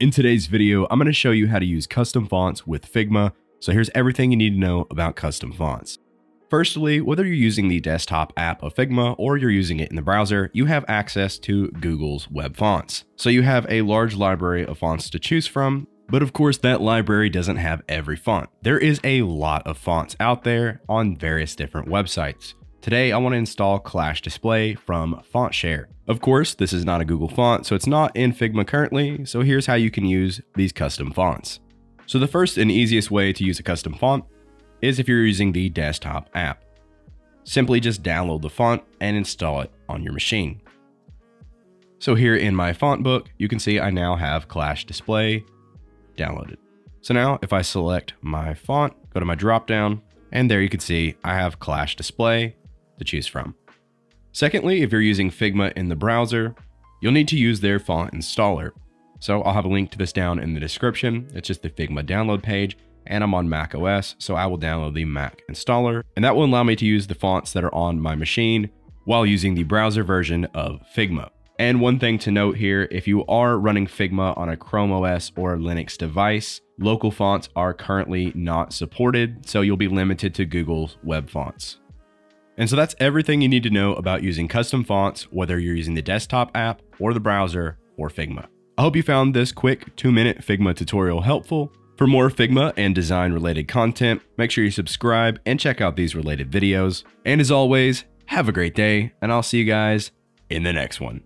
In today's video, I'm going to show you how to use custom fonts with Figma. So here's everything you need to know about custom fonts. Firstly, whether you're using the desktop app of Figma or you're using it in the browser, you have access to Google's web fonts. So you have a large library of fonts to choose from, but of course that library doesn't have every font. There is a lot of fonts out there on various different websites. Today, I want to install Clash Display from FontShare. Of course, this is not a Google font, so it's not in Figma currently, so here's how you can use these custom fonts. So the first and easiest way to use a custom font is if you're using the desktop app. Simply just download the font and install it on your machine. So here in my font book, you can see I now have Clash Display downloaded. So now if I select my font, go to my dropdown, and there you can see I have Clash Display to choose from. Secondly, if you're using Figma in the browser, you'll need to use their font installer. So I'll have a link to this down in the description. It's just the Figma download page and I'm on Mac OS, so I will download the Mac installer, and that will allow me to use the fonts that are on my machine while using the browser version of Figma. And one thing to note here, if you are running Figma on a Chrome OS or Linux device, local fonts are currently not supported, so you'll be limited to Google's web fonts. And so that's everything you need to know about using custom fonts, whether you're using the desktop app or the browser or Figma. I hope you found this quick two minute Figma tutorial helpful. For more Figma and design related content, make sure you subscribe and check out these related videos. And as always, have a great day, and I'll see you guys in the next one.